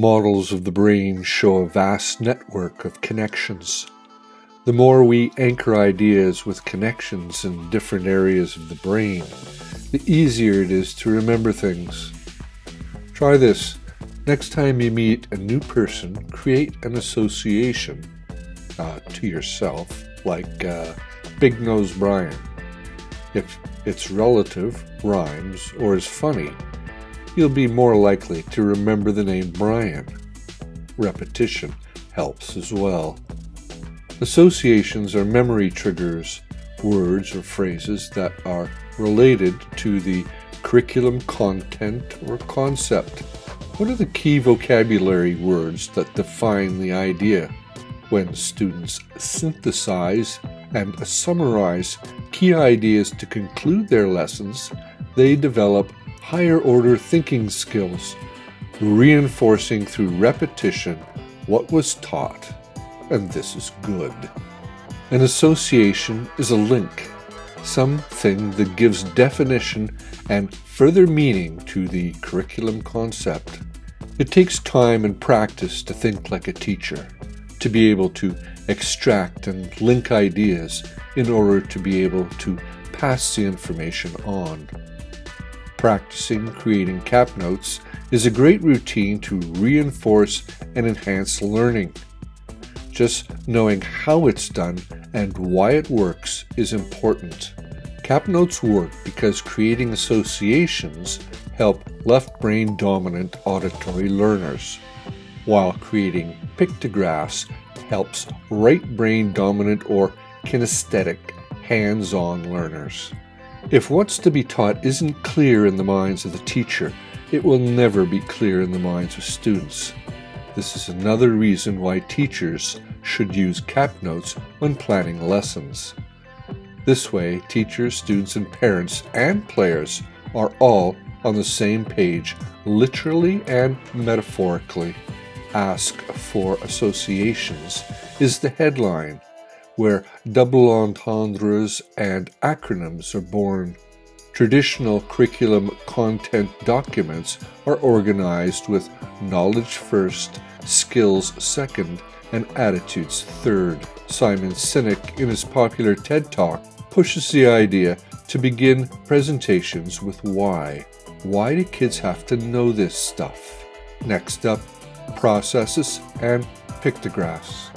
Models of the brain show a vast network of connections. The more we anchor ideas with connections in different areas of the brain, the easier it is to remember things. Try this. Next time you meet a new person, create an association uh, to yourself, like uh, Big Nose Brian. If its relative rhymes or is funny, you'll be more likely to remember the name Brian. Repetition helps as well. Associations are memory triggers, words or phrases that are related to the curriculum content or concept. What are the key vocabulary words that define the idea? When students synthesize and summarize key ideas to conclude their lessons, they develop higher order thinking skills, reinforcing through repetition what was taught. And this is good. An association is a link, something that gives definition and further meaning to the curriculum concept. It takes time and practice to think like a teacher, to be able to extract and link ideas in order to be able to pass the information on. Practicing creating cap notes is a great routine to reinforce and enhance learning. Just knowing how it's done and why it works is important. Cap notes work because creating associations help left brain dominant auditory learners, while creating pictographs helps right brain dominant or kinesthetic hands on learners. If what's to be taught isn't clear in the minds of the teacher, it will never be clear in the minds of students. This is another reason why teachers should use cap notes when planning lessons. This way, teachers, students, and parents and players are all on the same page, literally and metaphorically. Ask for associations is the headline where double entendres and acronyms are born. Traditional curriculum content documents are organized with knowledge first, skills second, and attitudes third. Simon Sinek, in his popular TED Talk, pushes the idea to begin presentations with why. Why do kids have to know this stuff? Next up, processes and pictographs.